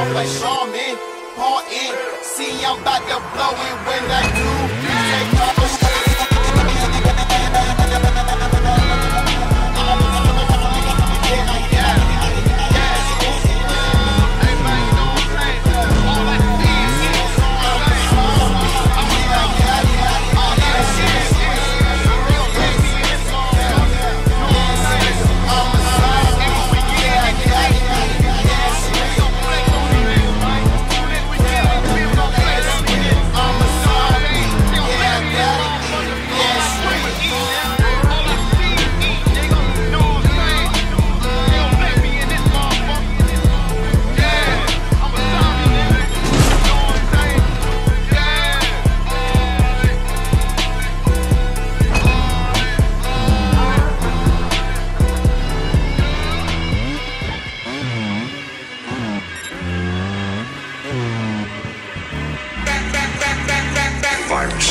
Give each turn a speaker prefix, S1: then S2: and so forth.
S1: off like Shawn, man. Paul in. See, I'm about to blow it when I do. virus.